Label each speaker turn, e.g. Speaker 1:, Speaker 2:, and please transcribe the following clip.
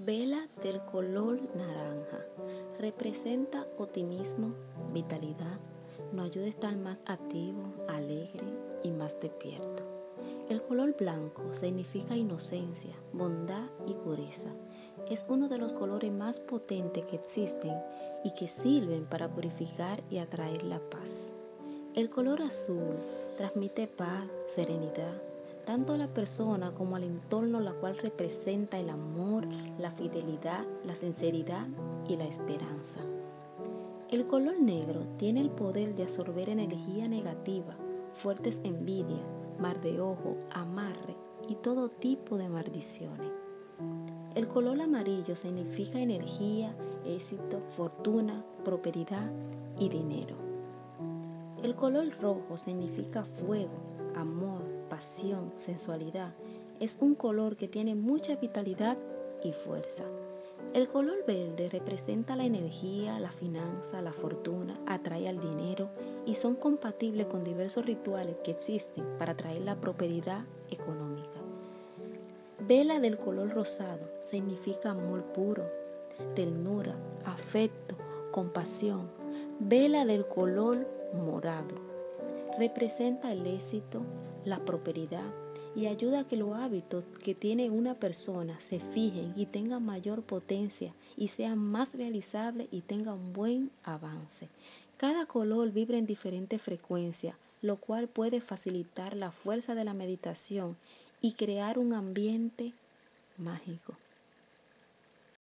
Speaker 1: Vela del color naranja. Representa optimismo, vitalidad. Nos ayuda a estar más activo, alegre y más despierto. El color blanco significa inocencia, bondad y pureza. Es uno de los colores más potentes que existen y que sirven para purificar y atraer la paz. El color azul transmite paz, serenidad, tanto a la persona como al entorno, la cual representa el amor, la fidelidad, la sinceridad y la esperanza. El color negro tiene el poder de absorber energía negativa, fuertes envidias, mar de ojo, amarre y todo tipo de maldiciones. El color amarillo significa energía, éxito, fortuna, prosperidad y dinero. El color rojo significa fuego, amor, pasión, sensualidad. Es un color que tiene mucha vitalidad y fuerza. El color verde representa la energía, la finanza, la fortuna, atrae al dinero y son compatibles con diversos rituales que existen para atraer la prosperidad económica. Vela del color rosado significa amor puro, ternura, afecto, compasión. Vela del color morado representa el éxito, la prosperidad y ayuda a que los hábitos que tiene una persona se fijen y tengan mayor potencia y sean más realizables y tengan un buen avance. Cada color vibra en diferentes frecuencias, lo cual puede facilitar la fuerza de la meditación y crear un ambiente mágico.